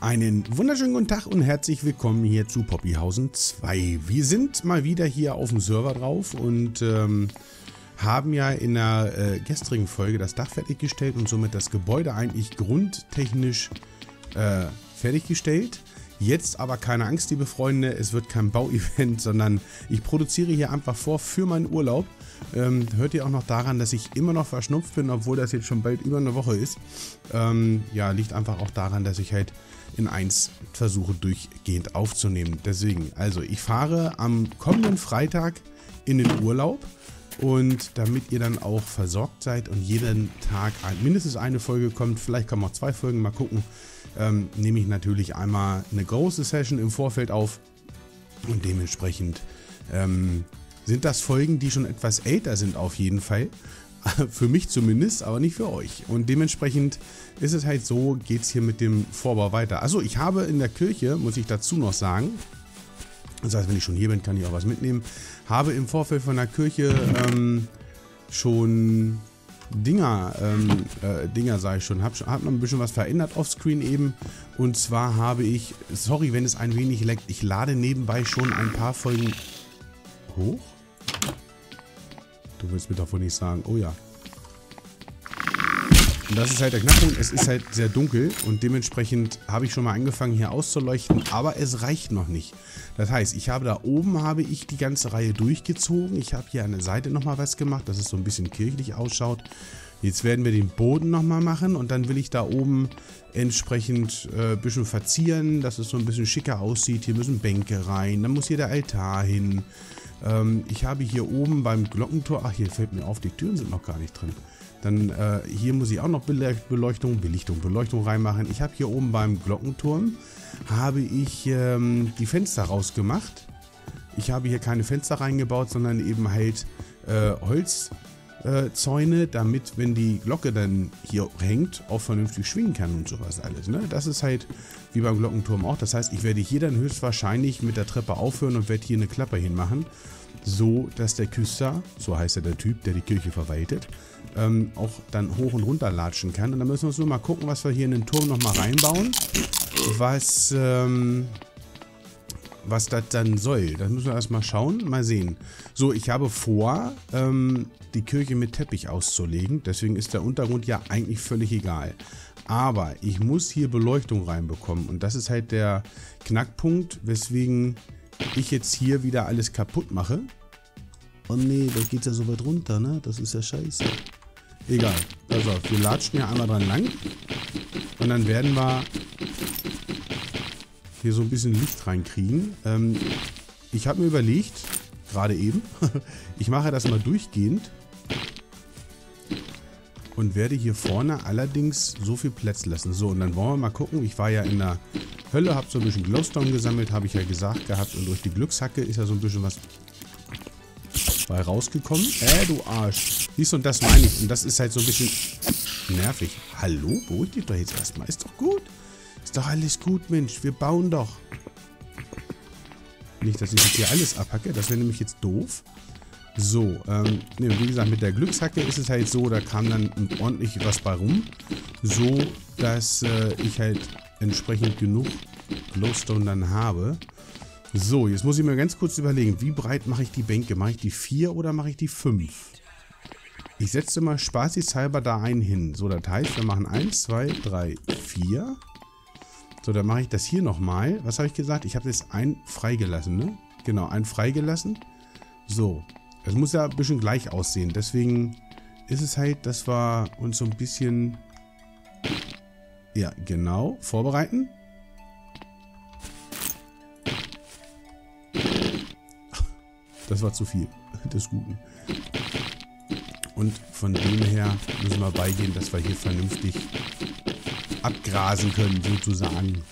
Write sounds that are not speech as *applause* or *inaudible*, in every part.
Einen wunderschönen guten Tag und herzlich willkommen hier zu Poppyhausen 2. Wir sind mal wieder hier auf dem Server drauf und ähm, haben ja in der äh, gestrigen Folge das Dach fertiggestellt und somit das Gebäude eigentlich grundtechnisch äh, fertiggestellt. Jetzt aber keine Angst, liebe Freunde, es wird kein Bauevent, *laughs* sondern ich produziere hier einfach vor für meinen Urlaub. Ähm, hört ihr auch noch daran, dass ich immer noch verschnupft bin, obwohl das jetzt schon bald über eine Woche ist. Ähm, ja, liegt einfach auch daran, dass ich halt in 1 versuche durchgehend aufzunehmen. Deswegen, also ich fahre am kommenden Freitag in den Urlaub. Und damit ihr dann auch versorgt seid und jeden Tag mindestens eine Folge kommt, vielleicht kommen auch zwei Folgen, mal gucken, ähm, nehme ich natürlich einmal eine große Session im Vorfeld auf. Und dementsprechend ähm, sind das Folgen, die schon etwas älter sind auf jeden Fall. *laughs* Für mich zumindest, aber nicht für euch. Und dementsprechend ist es halt so, geht es hier mit dem Vorbau weiter. Also ich habe in der Kirche, muss ich dazu noch sagen, das heißt, wenn ich schon hier bin, kann ich auch was mitnehmen, habe im Vorfeld von der Kirche ähm, schon Dinger, ähm, äh, Dinger sage ich schon, habe hab noch ein bisschen was verändert offscreen eben. Und zwar habe ich, sorry, wenn es ein wenig leckt, ich lade nebenbei schon ein paar Folgen hoch. Du willst mir wohl nicht sagen, oh ja. Und das ist halt der Knackpunkt, es ist halt sehr dunkel und dementsprechend habe ich schon mal angefangen hier auszuleuchten, aber es reicht noch nicht. Das heißt, ich habe da oben habe ich die ganze Reihe durchgezogen. Ich habe hier an der Seite nochmal was gemacht, dass es so ein bisschen kirchlich ausschaut. Jetzt werden wir den Boden nochmal machen und dann will ich da oben entsprechend äh, ein bisschen verzieren, dass es so ein bisschen schicker aussieht. Hier müssen Bänke rein, dann muss hier der Altar hin. Ähm, ich habe hier oben beim Glockentor, ach hier fällt mir auf, die Türen sind noch gar nicht drin. Dann äh, hier muss ich auch noch Beleuchtung, Belichtung, Beleuchtung reinmachen. Ich habe hier oben beim Glockenturm habe ich ähm, die Fenster rausgemacht. Ich habe hier keine Fenster reingebaut, sondern eben halt äh, Holzzäune, äh, damit, wenn die Glocke dann hier hängt, auch vernünftig schwingen kann und sowas alles. Ne? Das ist halt wie beim Glockenturm auch. Das heißt, ich werde hier dann höchstwahrscheinlich mit der Treppe aufhören und werde hier eine Klappe hinmachen, so dass der Küster, so heißt er der Typ, der die Kirche verwaltet, ähm, auch dann hoch und runter latschen kann. Und dann müssen wir uns nur mal gucken, was wir hier in den Turm nochmal reinbauen. Was, ähm, was das dann soll. Das müssen wir erstmal schauen. Mal sehen. So, ich habe vor, ähm, die Kirche mit Teppich auszulegen. Deswegen ist der Untergrund ja eigentlich völlig egal. Aber ich muss hier Beleuchtung reinbekommen. Und das ist halt der Knackpunkt, weswegen ich jetzt hier wieder alles kaputt mache. Oh nee, da geht ja so weit runter, ne? Das ist ja scheiße. Egal. Also, wir latschen hier einmal dran lang. Und dann werden wir hier so ein bisschen Licht reinkriegen. Ähm, ich habe mir überlegt, gerade eben, *laughs* ich mache das mal durchgehend. Und werde hier vorne allerdings so viel Platz lassen. So, und dann wollen wir mal gucken. Ich war ja in der Hölle, habe so ein bisschen Glowstone gesammelt, habe ich ja gesagt gehabt. Und durch die Glückshacke ist ja so ein bisschen was bei rausgekommen. Äh, du Arsch. Siehst du, und das meine ich. Und das ist halt so ein bisschen nervig. Hallo? Beruhig dich doch jetzt erstmal. Ist doch gut. Ist doch alles gut, Mensch. Wir bauen doch. Nicht, dass ich jetzt hier alles abhacke. Das wäre nämlich jetzt doof. So, ähm, ne, wie gesagt, mit der Glückshacke ist es halt so, da kam dann ordentlich was bei rum. So, dass äh, ich halt entsprechend genug Glowstone dann habe. So, jetzt muss ich mir ganz kurz überlegen, wie breit mache ich die Bänke? Mache ich die 4 oder mache ich die 5? Ich setze mal spaßeshalber da einen hin. So, das heißt, wir machen 1, 2, 3, 4. So, dann mache ich das hier nochmal. Was habe ich gesagt? Ich habe jetzt einen freigelassen, ne? Genau, einen freigelassen. So, das muss ja ein bisschen gleich aussehen. Deswegen ist es halt, dass wir uns so ein bisschen... Ja, genau, vorbereiten. Das war zu viel *laughs* des Guten. Und von dem her müssen wir beigehen, dass wir hier vernünftig abgrasen können, sozusagen.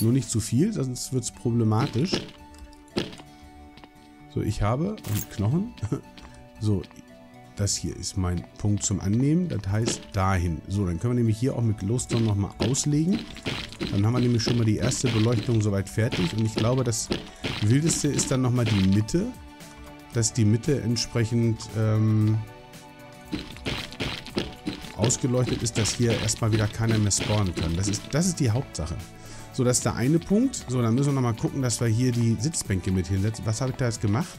Nur nicht zu viel, sonst wird es problematisch. So, ich habe einen Knochen. *laughs* So, das hier ist mein Punkt zum Annehmen. Das heißt dahin. So, dann können wir nämlich hier auch mit Glowstone nochmal auslegen. Dann haben wir nämlich schon mal die erste Beleuchtung soweit fertig. Und ich glaube, das Wildeste ist dann nochmal die Mitte. Dass die Mitte entsprechend ähm, ausgeleuchtet ist, dass hier erstmal wieder keiner mehr spawnen kann. Das ist, das ist die Hauptsache. So, das ist der eine Punkt. So, dann müssen wir nochmal gucken, dass wir hier die Sitzbänke mit hinsetzen. Was habe ich da jetzt gemacht?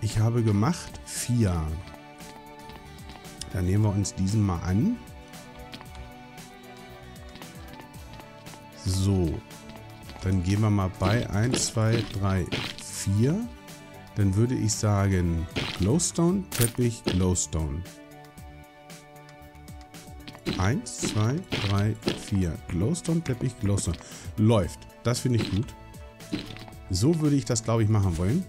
Ich habe gemacht vier. Dann nehmen wir uns diesen mal an. So. Dann gehen wir mal bei 1, 2, 3, 4. Dann würde ich sagen Glowstone, Teppich, Glowstone. 1, 2, 3, 4. Glowstone, Teppich, Glowstone. Läuft. Das finde ich gut. So würde ich das, glaube ich, machen wollen.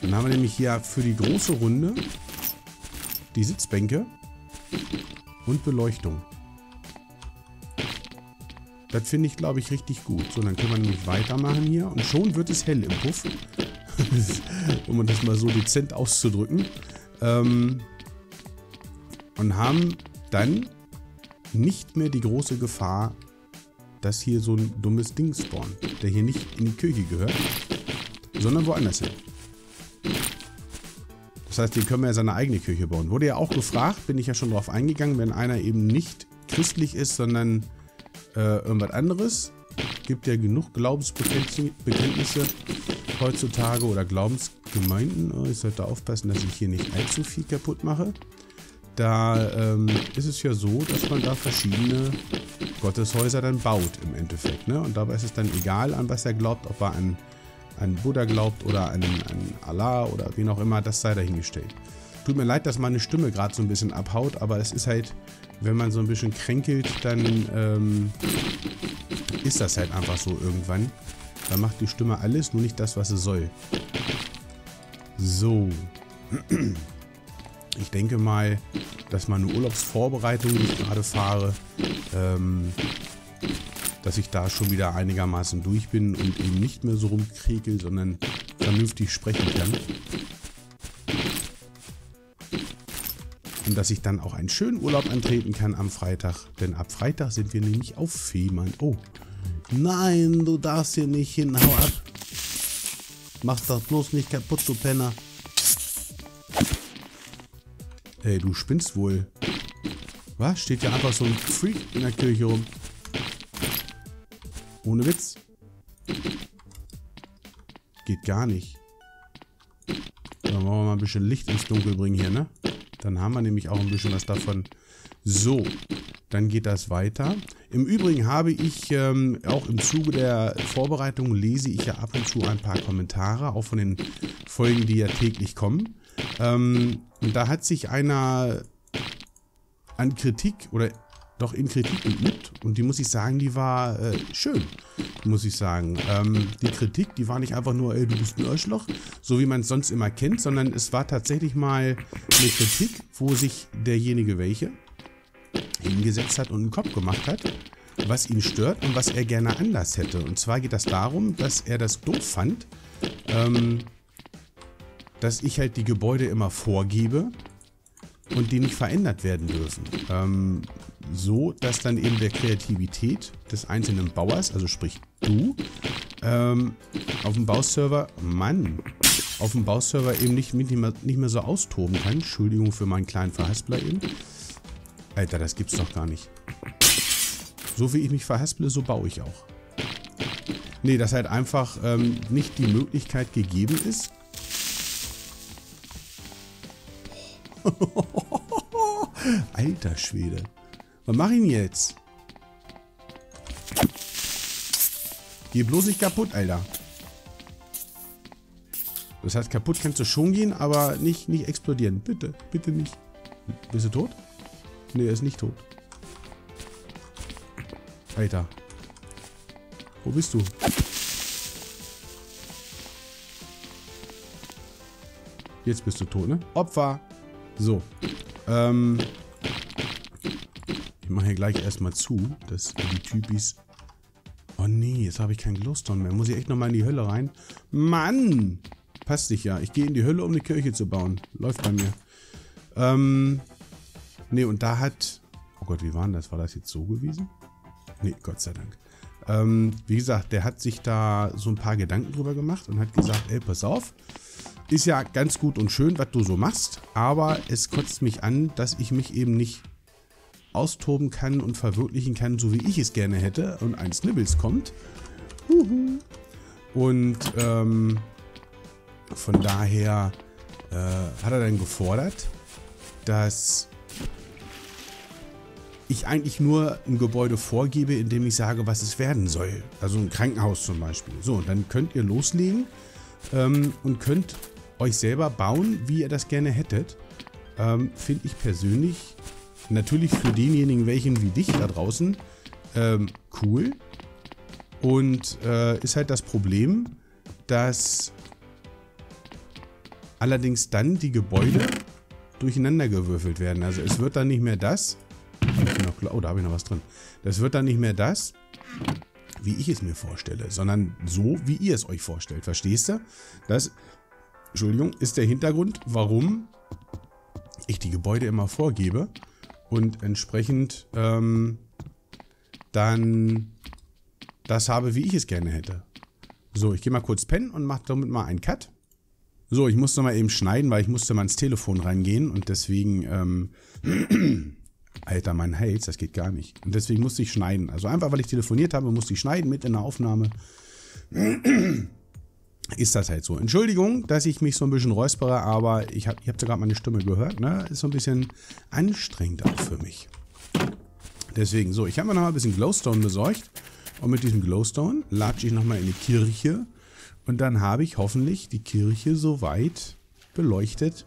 Dann haben wir nämlich hier für die große Runde die Sitzbänke und Beleuchtung. Das finde ich, glaube ich, richtig gut. So, dann können wir nämlich weitermachen hier. Und schon wird es hell im Puff. *laughs* um das mal so dezent auszudrücken. Ähm, und haben dann nicht mehr die große Gefahr, dass hier so ein dummes Ding spawnt, der hier nicht in die Küche gehört, sondern woanders hin. Das heißt, hier können wir ja seine eigene Küche bauen. Wurde ja auch gefragt, bin ich ja schon drauf eingegangen, wenn einer eben nicht christlich ist, sondern äh, irgendwas anderes. Gibt ja genug Glaubensbekenntnisse heutzutage oder Glaubensgemeinden. Oh, ich sollte aufpassen, dass ich hier nicht allzu viel kaputt mache. Da ähm, ist es ja so, dass man da verschiedene Gotteshäuser dann baut im Endeffekt. Ne? Und dabei ist es dann egal, an was er glaubt, ob er an, an Buddha glaubt oder an, an Allah oder wen auch immer, das sei dahingestellt. Tut mir leid, dass meine Stimme gerade so ein bisschen abhaut, aber es ist halt wenn man so ein bisschen kränkelt, dann ähm, ist das halt einfach so irgendwann. Da macht die Stimme alles, nur nicht das, was sie soll. So. *clears throat* Ich denke mal, dass meine Urlaubsvorbereitung, die ich gerade fahre, ähm, dass ich da schon wieder einigermaßen durch bin und eben nicht mehr so rumkriekel, sondern vernünftig sprechen kann. Und dass ich dann auch einen schönen Urlaub antreten kann am Freitag. Denn ab Freitag sind wir nämlich auf Fehmarn. Oh. Nein, du darfst hier nicht hin. Hau ab. Mach das bloß nicht kaputt, du Penner. Ey, du spinnst wohl. Was? Steht ja einfach so ein Freak in der Kirche rum. Ohne Witz. Geht gar nicht. Dann wollen wir mal ein bisschen Licht ins Dunkel bringen hier, ne? Dann haben wir nämlich auch ein bisschen was davon. So, dann geht das weiter. Im Übrigen habe ich ähm, auch im Zuge der Vorbereitung lese ich ja ab und zu ein paar Kommentare, auch von den Folgen, die ja täglich kommen. Ähm, da hat sich einer an Kritik oder doch in Kritik geübt und die muss ich sagen, die war äh, schön, muss ich sagen. Ähm, die Kritik, die war nicht einfach nur, ey, du bist ein Arschloch, so wie man es sonst immer kennt, sondern es war tatsächlich mal eine Kritik, wo sich derjenige welche hingesetzt hat und einen Kopf gemacht hat, was ihn stört und was er gerne anders hätte. Und zwar geht das darum, dass er das doof fand, ähm, dass ich halt die Gebäude immer vorgebe und die nicht verändert werden dürfen. Ähm, so, dass dann eben der Kreativität des einzelnen Bauers, also sprich du, ähm, auf dem Bauserver, Mann, auf dem Bauserver eben nicht, nicht, mehr, nicht mehr so austoben kann. Entschuldigung für meinen kleinen Verhaspler eben. Alter, das gibt's doch gar nicht. So wie ich mich verhasple, so baue ich auch. Nee, dass halt einfach ähm, nicht die Möglichkeit gegeben ist. *laughs* Alter Schwede. Was mach ich denn jetzt? Geh bloß nicht kaputt, Alter. Das heißt, kaputt kannst du schon gehen, aber nicht, nicht explodieren. Bitte, bitte nicht. Bist du tot? Ne, er ist nicht tot. Alter. Wo bist du? Jetzt bist du tot, ne? Opfer. So. Ähm, ich mache hier gleich erstmal zu, dass die Typis... Oh nee, jetzt habe ich keinen Glowstone mehr. Muss ich echt nochmal in die Hölle rein? Mann! Passt nicht ja. Ich gehe in die Hölle, um eine Kirche zu bauen. Läuft bei mir. Ähm... Nee, und da hat... Oh Gott, wie war denn das? War das jetzt so gewesen? Nee, Gott sei Dank. Ähm, wie gesagt, der hat sich da so ein paar Gedanken drüber gemacht und hat gesagt, ey, pass auf. Ist ja ganz gut und schön, was du so machst, aber es kotzt mich an, dass ich mich eben nicht austoben kann und verwirklichen kann, so wie ich es gerne hätte und ein Snibbles kommt. Und ähm, von daher äh, hat er dann gefordert, dass ich eigentlich nur ein Gebäude vorgebe, in dem ich sage, was es werden soll. Also ein Krankenhaus zum Beispiel. So, dann könnt ihr loslegen ähm, und könnt euch selber bauen, wie ihr das gerne hättet. Ähm, Finde ich persönlich natürlich für denjenigen, welchen wie dich da draußen, ähm, cool. Und äh, ist halt das Problem, dass allerdings dann die Gebäude durcheinandergewürfelt werden. Also es wird dann nicht mehr das. oh, da habe ich noch was drin. Das wird dann nicht mehr das, wie ich es mir vorstelle, sondern so, wie ihr es euch vorstellt. Verstehst du? Das, Entschuldigung, ist der Hintergrund, warum ich die Gebäude immer vorgebe und entsprechend ähm, dann das habe, wie ich es gerne hätte. So, ich gehe mal kurz pennen und mache damit mal einen Cut. So, ich musste mal eben schneiden, weil ich musste mal ins Telefon reingehen und deswegen, ähm, *clears throat* Alter, mein Hals, das geht gar nicht. Und deswegen musste ich schneiden. Also einfach, weil ich telefoniert habe, musste ich schneiden mit in der Aufnahme. *clears throat* Ist das halt so. Entschuldigung, dass ich mich so ein bisschen räuspere, aber ich hab, ihr habt ja meine Stimme gehört, ne? Ist so ein bisschen anstrengend auch für mich. Deswegen, so, ich habe mir noch mal ein bisschen Glowstone besorgt. Und mit diesem Glowstone latsche ich nochmal in die Kirche. Und dann habe ich hoffentlich die Kirche so weit beleuchtet,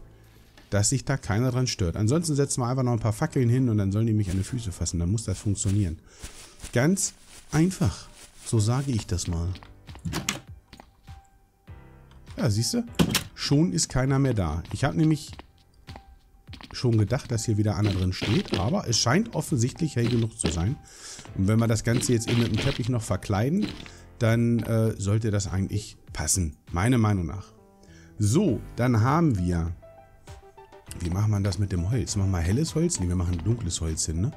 dass sich da keiner dran stört. Ansonsten setzen wir einfach noch ein paar Fackeln hin und dann sollen die mich an die Füße fassen. Dann muss das funktionieren. Ganz einfach. So sage ich das mal. Ja, siehst du? Schon ist keiner mehr da. Ich habe nämlich schon gedacht, dass hier wieder einer drin steht, aber es scheint offensichtlich hell genug zu sein. Und wenn wir das Ganze jetzt eben mit dem Teppich noch verkleiden, dann äh, sollte das eigentlich passen. Meine Meinung nach. So, dann haben wir... Wie macht man das mit dem Holz? Machen wir helles Holz? Ne, wir machen dunkles Holz hin, ne?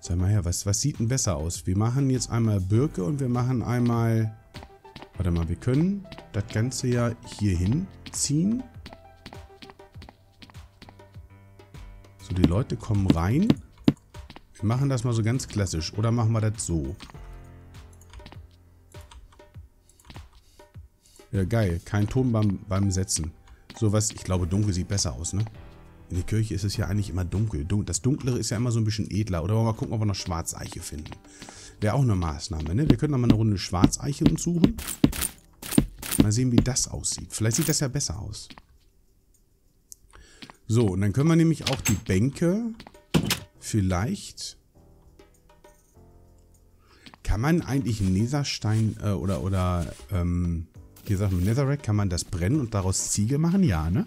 Sag mal her, was, was sieht denn besser aus? Wir machen jetzt einmal Birke und wir machen einmal... Warte mal, wir können das Ganze ja hier hinziehen. So, die Leute kommen rein. Wir machen das mal so ganz klassisch. Oder machen wir das so? Ja, geil. Kein Ton beim, beim Setzen. So was, ich glaube, dunkel sieht besser aus, ne? In der Kirche ist es ja eigentlich immer dunkel. Das Dunklere ist ja immer so ein bisschen edler. Oder mal gucken, ob wir noch Schwarzeiche finden. Wäre auch eine Maßnahme, ne? Wir können noch mal eine Runde Schwarzeiche uns suchen. Mal sehen, wie das aussieht. Vielleicht sieht das ja besser aus. So, und dann können wir nämlich auch die Bänke vielleicht... Kann man eigentlich Netherstein äh, oder, oder ähm, wie gesagt, mit Netherrack kann man das brennen und daraus Ziegel machen? Ja, ne?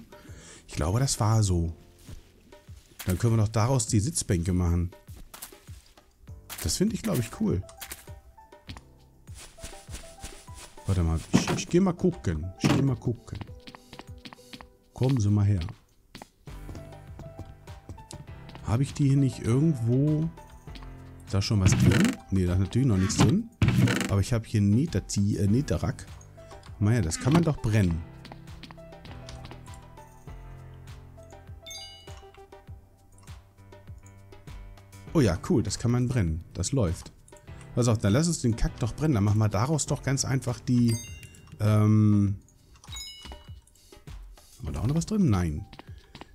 Ich glaube, das war so. Dann können wir doch daraus die Sitzbänke machen. Das finde ich, glaube ich, cool. Warte mal, ich, ich gehe mal gucken. Ich gehe mal gucken. Kommen Sie mal her. Habe ich die hier nicht irgendwo... Ist da schon was drin? Ne, da ist natürlich noch nichts drin. Aber ich habe hier Netati, äh, Neterack. Naja, das kann man doch brennen. Oh ja, cool, das kann man brennen. Das läuft. Pass auf, dann lass uns den Kack doch brennen. Dann machen wir daraus doch ganz einfach die... Ähm... Haben wir da auch noch was drin? Nein.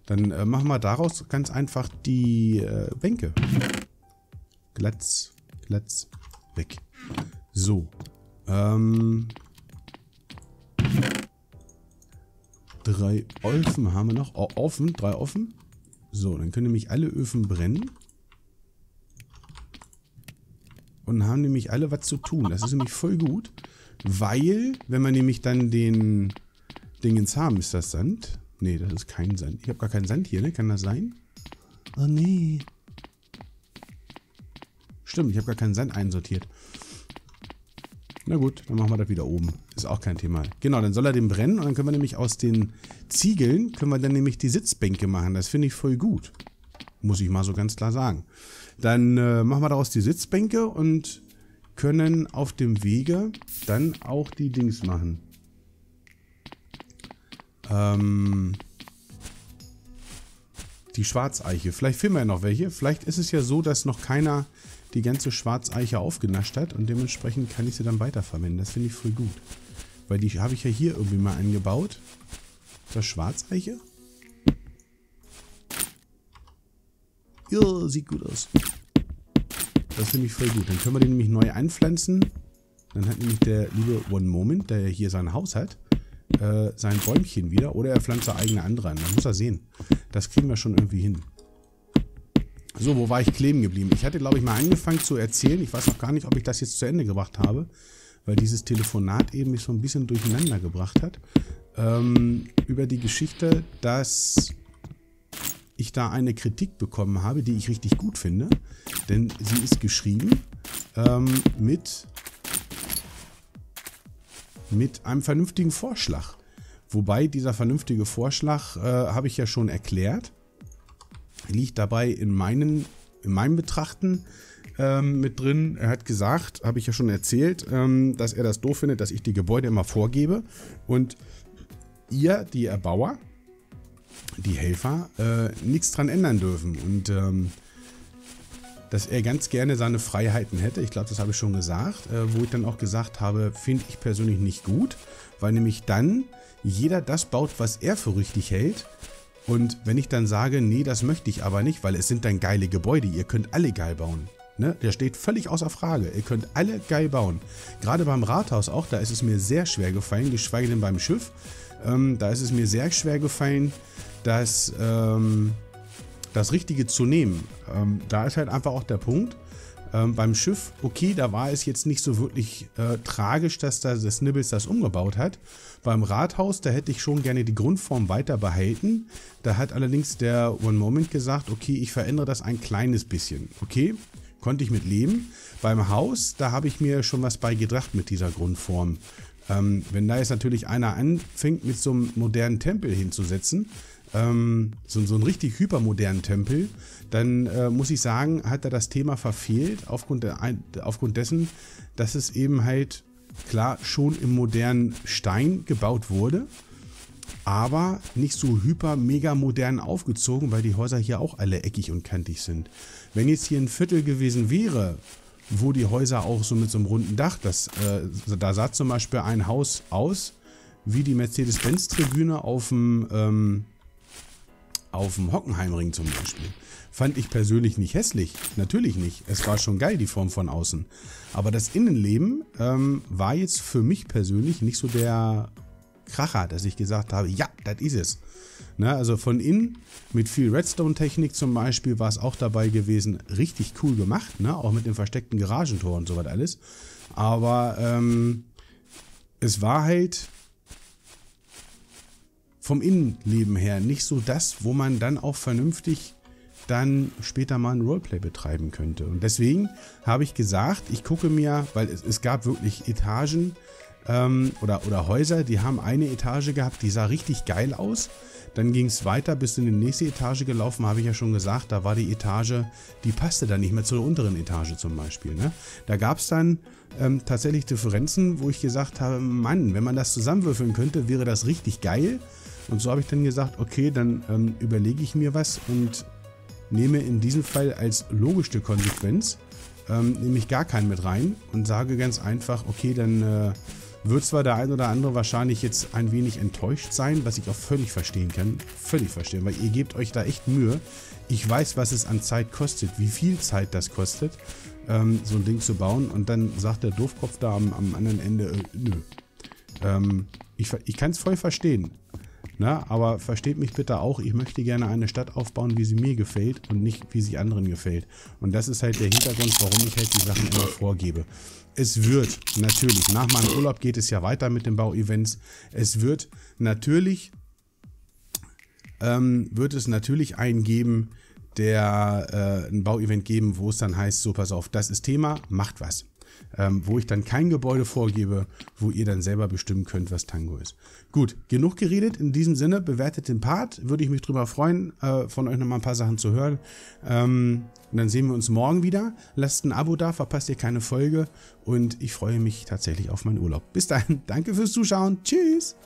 Dann äh, machen wir daraus ganz einfach die äh, Bänke. Glatz, glatz, weg. So. Ähm... Drei Öfen haben wir noch. Oh, offen, drei offen. So, dann können nämlich alle Öfen brennen. und haben nämlich alle was zu tun. Das ist nämlich voll gut, weil, wenn wir nämlich dann den Dingens haben, ist das Sand? Nee, das ist kein Sand. Ich habe gar keinen Sand hier, ne? Kann das sein? Oh, nee. Stimmt, ich habe gar keinen Sand einsortiert. Na gut, dann machen wir das wieder oben. Ist auch kein Thema. Genau, dann soll er den brennen und dann können wir nämlich aus den Ziegeln, können wir dann nämlich die Sitzbänke machen. Das finde ich voll gut. Muss ich mal so ganz klar sagen. Dann äh, machen wir daraus die Sitzbänke und können auf dem Wege dann auch die Dings machen. Ähm, die Schwarzeiche. Vielleicht finden wir ja noch welche. Vielleicht ist es ja so, dass noch keiner die ganze Schwarzeiche aufgenascht hat und dementsprechend kann ich sie dann weiterverwenden. Das finde ich voll gut. Weil die habe ich ja hier irgendwie mal eingebaut. Das Schwarzeiche? Ja, sieht gut aus. Das finde ich voll gut. Dann können wir den nämlich neu einpflanzen. Dann hat nämlich der liebe One Moment, der hier sein Haus hat, äh, sein Bäumchen wieder. Oder er pflanzt seine eigene andere an. Dann muss er sehen. Das kriegen wir schon irgendwie hin. So, wo war ich kleben geblieben? Ich hatte, glaube ich, mal angefangen zu erzählen. Ich weiß auch gar nicht, ob ich das jetzt zu Ende gebracht habe, weil dieses Telefonat eben mich so ein bisschen durcheinander gebracht hat. Ähm, über die Geschichte, dass ich da eine Kritik bekommen habe, die ich richtig gut finde. Denn sie ist geschrieben ähm, mit, mit einem vernünftigen Vorschlag. Wobei dieser vernünftige Vorschlag, äh, habe ich ja schon erklärt, liegt dabei in, meinen, in meinem Betrachten ähm, mit drin. Er hat gesagt, habe ich ja schon erzählt, ähm, dass er das doof findet, dass ich die Gebäude immer vorgebe und ihr, die Erbauer, die Helfer, äh, nichts dran ändern dürfen. Und ähm, dass er ganz gerne seine Freiheiten hätte. Ich glaube, das habe ich schon gesagt. Äh, wo ich dann auch gesagt habe, finde ich persönlich nicht gut, weil nämlich dann jeder das baut, was er für richtig hält. Und wenn ich dann sage, nee, das möchte ich aber nicht, weil es sind dann geile Gebäude, ihr könnt alle geil bauen. Ne? Der steht völlig außer Frage. Ihr könnt alle geil bauen. Gerade beim Rathaus auch, da ist es mir sehr schwer gefallen, geschweige denn beim Schiff. Ähm, da ist es mir sehr schwer gefallen, das, ähm, das Richtige zu nehmen. Ähm, da ist halt einfach auch der Punkt, ähm, beim Schiff, okay, da war es jetzt nicht so wirklich äh, tragisch, dass da das Nibbles das umgebaut hat. Beim Rathaus, da hätte ich schon gerne die Grundform weiter behalten. Da hat allerdings der One Moment gesagt, okay, ich verändere das ein kleines bisschen. Okay, konnte ich mit leben. Beim Haus, da habe ich mir schon was bei gedacht mit dieser Grundform. Ähm, wenn da jetzt natürlich einer anfängt, mit so einem modernen Tempel hinzusetzen, ähm, so, so einen richtig hypermodernen Tempel, dann äh, muss ich sagen, hat er das Thema verfehlt, aufgrund, der, aufgrund dessen, dass es eben halt klar schon im modernen Stein gebaut wurde, aber nicht so hyper mega modern aufgezogen, weil die Häuser hier auch alle eckig und kantig sind. Wenn jetzt hier ein Viertel gewesen wäre, wo die Häuser auch so mit so einem runden Dach, das, äh, da sah zum Beispiel ein Haus aus wie die Mercedes-Benz-Tribüne auf dem ähm, auf dem Hockenheimring zum Beispiel. Fand ich persönlich nicht hässlich. Natürlich nicht. Es war schon geil, die Form von außen. Aber das Innenleben ähm, war jetzt für mich persönlich nicht so der Kracher, dass ich gesagt habe, ja, das ist es. Ne, also von innen mit viel Redstone-Technik zum Beispiel war es auch dabei gewesen. Richtig cool gemacht, ne? auch mit dem versteckten Garagentor und so was alles. Aber ähm, es war halt vom Innenleben her nicht so das, wo man dann auch vernünftig dann später mal ein Roleplay betreiben könnte. Und deswegen habe ich gesagt, ich gucke mir, weil es, es gab wirklich Etagen ähm, oder, oder Häuser, die haben eine Etage gehabt, die sah richtig geil aus. Dann ging es weiter bis in die nächste Etage gelaufen, habe ich ja schon gesagt. Da war die Etage, die passte dann nicht mehr zur unteren Etage zum Beispiel. Ne? Da gab es dann ähm, tatsächlich Differenzen, wo ich gesagt habe, Mann, wenn man das zusammenwürfeln könnte, wäre das richtig geil. Und so habe ich dann gesagt, okay, dann ähm, überlege ich mir was und nehme in diesem Fall als logischste Konsequenz, ähm, nehme ich gar keinen mit rein und sage ganz einfach, okay, dann äh, wird zwar der ein oder andere wahrscheinlich jetzt ein wenig enttäuscht sein, was ich auch völlig verstehen kann. Völlig verstehen, weil ihr gebt euch da echt Mühe. Ich weiß, was es an Zeit kostet, wie viel Zeit das kostet, ähm, so ein Ding zu bauen. Und dann sagt der Doofkopf da am, am anderen Ende, äh, nö. Ähm, ich, ich kann es voll verstehen. Na, aber versteht mich bitte auch, ich möchte gerne eine Stadt aufbauen, wie sie mir gefällt und nicht, wie sie anderen gefällt. Und das ist halt der Hintergrund, warum ich halt die Sachen immer vorgebe. Es wird natürlich, nach meinem Urlaub geht es ja weiter mit den Bauevents, es wird natürlich, ähm, wird es natürlich einen geben, der äh, ein Bauevent geben, wo es dann heißt, so pass auf, das ist Thema, macht was ähm, wo ich dann kein Gebäude vorgebe, wo ihr dann selber bestimmen könnt, was Tango ist. Gut, genug geredet. In diesem Sinne, bewertet den Part. Würde ich mich drüber freuen, äh, von euch nochmal ein paar Sachen zu hören. Ähm, und dann sehen wir uns morgen wieder. Lasst ein Abo da, verpasst ihr keine Folge. Und ich freue mich tatsächlich auf meinen Urlaub. Bis dahin, *laughs* danke fürs Zuschauen. Tschüss.